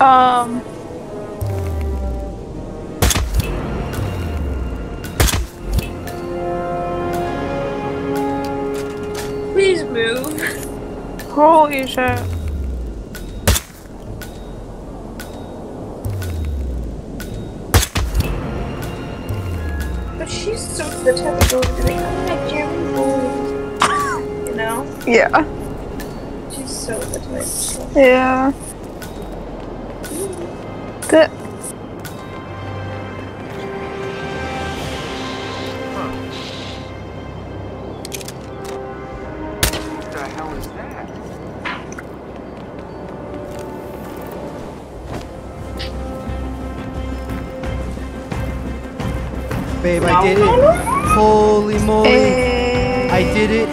Um. Please move. Holy shit. But she's so the type of girl to be like, Jeremy You know? Yeah. She's so the type. Yeah.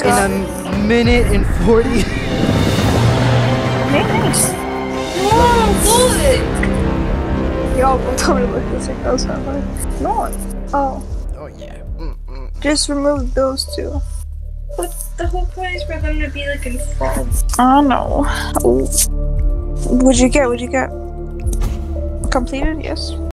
A minute and 40. Nice. Oh, good! Yo, don't tell me to look this like those are like no. Oh, Oh, yeah. Mm-mm. just remove those two. But the whole point is for them to be like in front. I don't know. What'd you get? What'd you get? Completed? Yes.